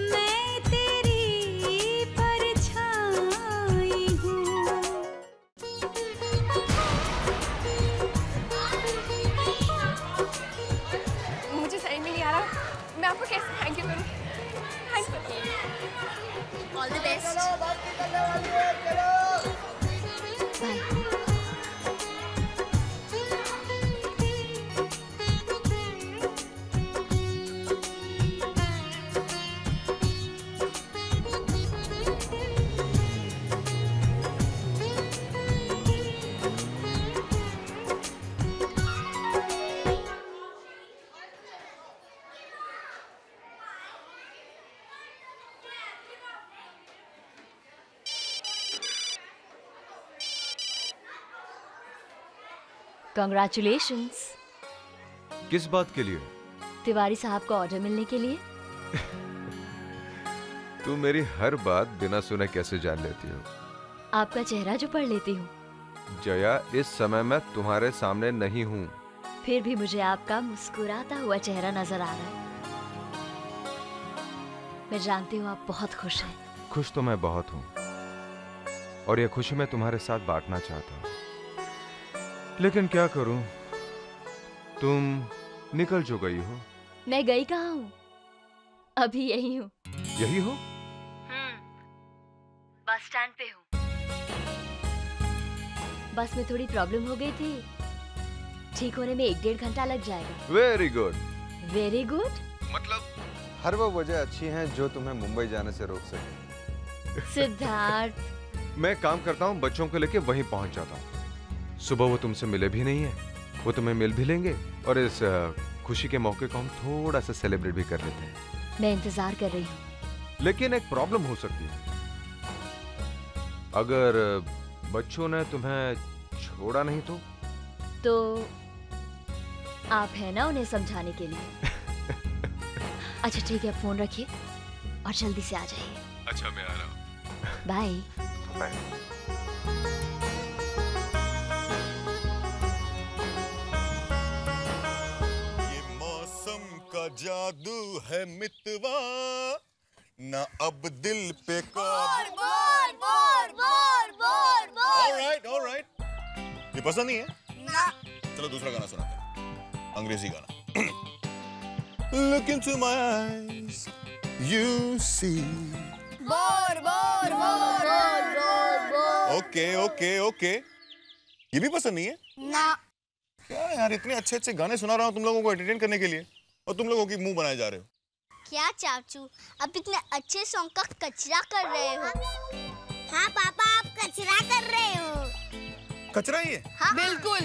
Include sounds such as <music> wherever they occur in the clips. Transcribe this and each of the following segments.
मैं कंग्रेचुलेशंस किस बात के लिए? तिवारी साहब का ऑर्डर मिलने के लिए। <laughs> तू मेरी हर बात बिना सुने कैसे जान लेती हो? आपका चेहरा जो पढ़ लेती हूँ। जया इस समय मैं तुम्हारे सामने नहीं हूँ। फिर भी मुझे आपका मुस्कुराता हुआ चेहरा नज़र आ रहा है। मैं जानती हूँ आप बहुत खुश हैं। खुश तो मैं बहुत हूँ। और ये खुशी मैं तुम्हारे साथ बांटना चाहता हूँ। लेकिन क्या करूँ? तुम निकल जो गई हो। मैं गई कहाँ हूँ? अभी यही हूँ। यही हो? बस स्टैंड पे हूँ। बस में थोड़ी प्रॉब्लम हो गई थी। ठीक होने में एक डेढ़ घंटा लग जाएगा। वेरी गुड वेरी गुड मतलब? हर वो वजह अच्छी हैं जो तुम्हें मुंबई जाने से रोक सके। सिद्धार्थ। <laughs> मैं काम करता हूँ बच्चों को लेके वहीं पहुँच जाता हूँ। सुबह वो तुमसे मिले भी नहीं है। वो तुम्हें मिल भी लेंगे और इस खुशी के मौके को हम थोड़ा सा सेलिब्रेट भी कर लेते हैं। मैं इंतज़ार कर रही हूँ। लेकिन एक प्रॉब्लम हो सकती है। अगर बच्चों ने तुम्हें छोड़ा नहीं तो? तो आप है ना उन्हें समझाने के लिए? <laughs> अच्छा ठीक है फ़ोन रखिए और जल्दी से आ जाइए। अच्छा मैं आ रहा हूँ। बाय जादू है मितवा। ना अब दिल पे काबू bore bore bore bore bore alright alright ये पसंद नहीं है? ना। चलो दूसरा गाना सुनाते हैं। अंग्रेज़ी गाना। Look into my eyes you see bore bore bore bore bore bore. Okay okay okay ये भी पसंद नहीं है? ना। क्या यार इतने अच्छे अच्छे गाने सुना रहा हूँ तुम लोगों को एंटरटेन करने के लिए। और तुम लोगों की मुँह बनाए जा रहे हो। क्या चाचू आप इतने अच्छे सॉन्ग का कचरा कर रहे हो। हाँ पापा आप कचरा कर रहे हो। कचरा ही है? हाँ बिल्कुल।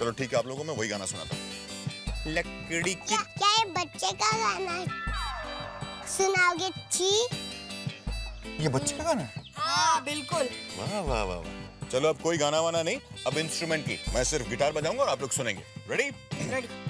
चलो ठीक है आप लोगों को मैं वही गाना सुनाता हूँ। लकड़ी की क्या, क्या ये बच्चे का गाना है? सुनाओगे? ची ये बच्चे का गाना है? हाँ बिल्कुल। वाह वाह वाह वाह। चलो अब कोई गाना वाना नहीं अब इंस्ट्रूमेंट की। मैं सिर्फ़ गिटार बजाऊँगा और आप लोग सुनेंगे। रेडी रेडी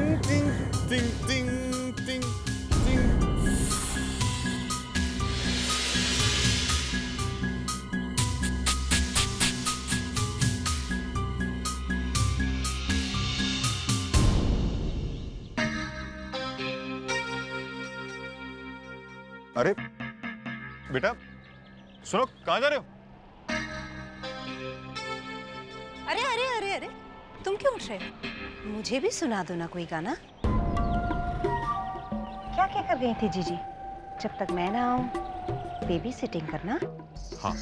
टिंग टिंग टिंग टिंग अरे, बेटा, सुनो, कहाँ जा रहे हो? अरे अरे अरे अरे, तुम क्यों उठ रहे हो? मुझे भी सुना दो ना कोई गाना। क्या कर गई थी जीजी जब तक मैं ना आऊँ बेबी सिटिंग करना? हाँ।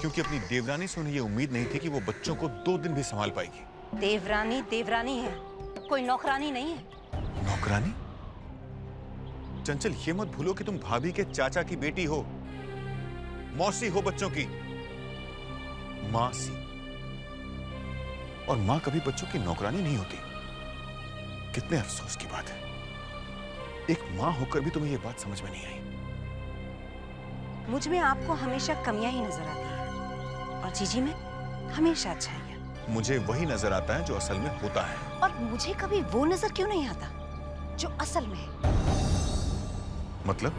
क्योंकि अपनी देवरानी से उन्हें ये उम्मीद नहीं थी कि वो बच्चों को दो दिन भी संभाल पाएगी। देवरानी देवरानी है। कोई नौकरानी नहीं है। नौकरानी? चंचल ये मत भूलो कि तुम भाभी के चाचा की बेटी हो। मौसी हो बच्चों की। मासी। और माँ कभी बच्चों की नौकरानी नहीं होती। कितने अफसोस की बात है। एक माँ होकर भी तुम्हें ये बात समझ में नहीं आई। मुझमें आपको हमेशा कमियाँ ही नज़र आती हैं। और जीजी में हमेशा अच्छाइयाँ। मुझे वही नज़र आता है जो असल में होता है। और मुझे कभी वो नज़र क्यों नहीं आता जो असल में है? मतलब?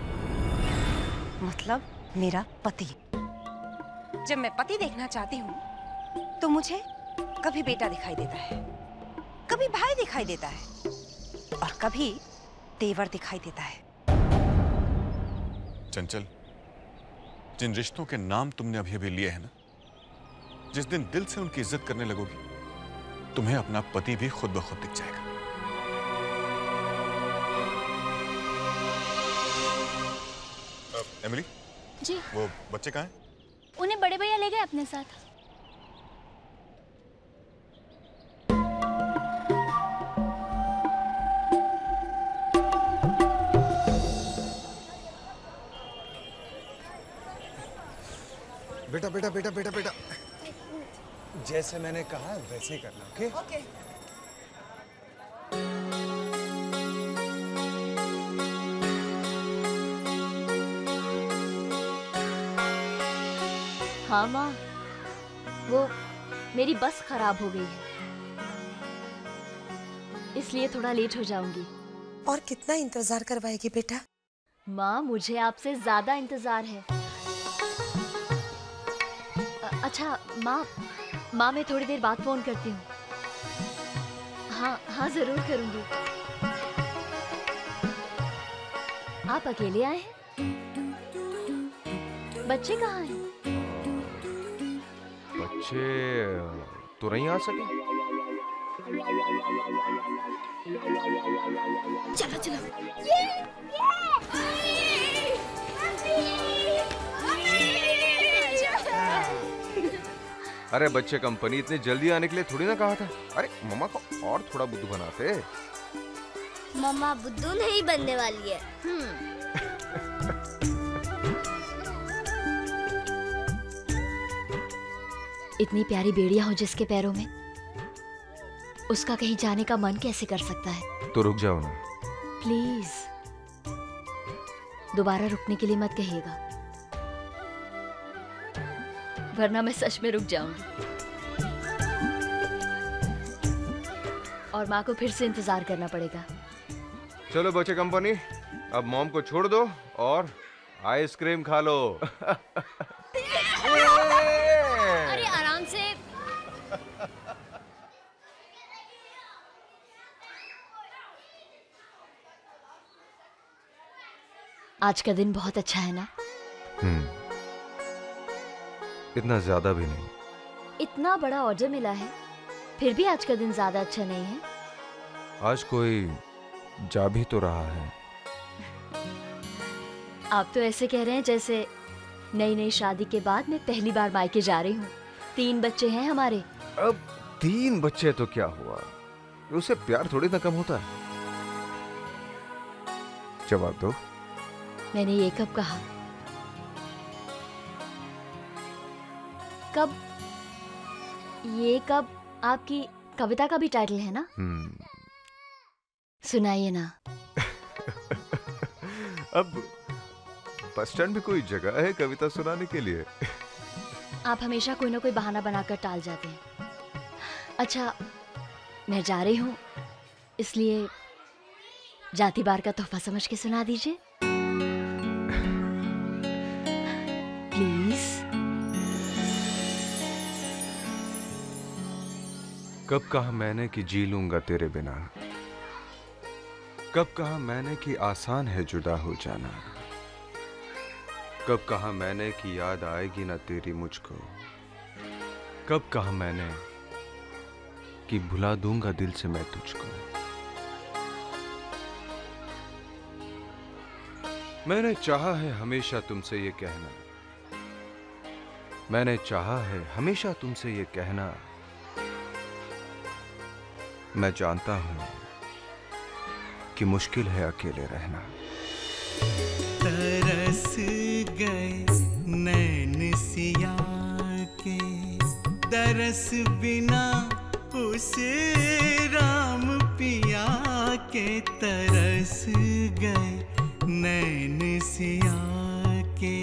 मतलब मेरा पति। जब मैं पति देखना चाहती हूँ तो मुझे कभी बेटा दिखाई देता है। कभी भाई दिखाई देता है। और कभी देवर दिखाई देता है। चंचल जिन रिश्तों के नाम तुमने अभी अभी लिए हैं ना जिस दिन दिल से उनकी इज़्ज़त करने लगोगी तुम्हें अपना पति भी खुद ब खुद दिख जाएगा। एमिली? जी। वो बच्चे कहाँ हैं? उन्हें बड़े भैया ले गए अपने साथ। बेटा बेटा बेटा बेटा। जैसे मैंने कहा वैसे ही करना ओके ओके हाँ माँ। वो मेरी बस खराब हो गई है। इसलिए थोड़ा लेट हो जाऊँगी। और कितना इंतज़ार करवाएगी बेटा? माँ मुझे आपसे ज़्यादा इंतज़ार है। अच्छा माँ माँ मैं थोड़ी देर बाद फ़ोन करती हूँ। हाँ हाँ ज़रूर करूँगी। आप अकेले आए हैं? बच्चे कहाँ हैं? बच्चे तो नहीं आ सके? चलो चलो। अरे बच्चे कंपनी इतनी जल्दी आने के लिए थोड़ी ना कहा था। अरे मम्मा को और थोड़ा बुद्धू बनाते। मम्मा बुद्धू नहीं बनने वाली है। इतनी प्यारी बेड़िया हो जिसके पैरों में उसका कहीं जाने का मन कैसे कर सकता है? तो रुक जाओ ना। प्लीज़। दोबारा रुकने के लिए मत कहिएगा। वरना मैं सच में रुक जाऊँगी। और माँ को फिर से इंतज़ार करना पड़ेगा। चलो बच्चे कंपनी अब मॉम को छोड़ दो और आइसक्रीम खा लो। अरे आराम से। आज का दिन बहुत अच्छा है ना? हम्म। इतना ज़्यादा भी नहीं। इतना बड़ा ऑर्डर मिला है। फिर भी आज का दिन ज़्यादा अच्छा नहीं है? आज कोई जा भी तो रहा है। आप तो ऐसे कह रहे हैं जैसे नई नई शादी के बाद मैं पहली बार मायके जा रही हूँ। तीन बच्चे हैं हमारे। अब तीन बच्चे तो क्या हुआ? उसे प्यार थोड़ी ना कम होता है। जवाब दो। मैंने ये कब कहा? कब ये कब आपकी कविता का भी टाइटल है ना? हम्म। सुनाइए ना। <laughs> अब बस स्टैंड भी कोई जगह है कविता सुनाने के लिए? <laughs> आप हमेशा कोई ना कोई बहाना बनाकर टाल जाते हैं। अच्छा मैं जा रही हूँ इसलिए जाति बार का तोहफा समझ के सुना दीजिए। कब कहा मैंने कि जी लूँगा तेरे बिना? कब कहा मैंने कि आसान है जुदा हो जाना? कब कहा मैंने कि याद आएगी ना तेरी मुझको? कब कहा मैंने कि भुला दूँगा दिल से मैं तुझको? मैंने चाहा है हमेशा तुमसे ये कहना। मैंने चाहा है हमेशा तुमसे ये कहना। मैं जानता हूँ कि मुश्किल है अकेले रहना। तरस गए नैन सिया के तरस बिना उस राम पिया के तरस गए नैन सिया के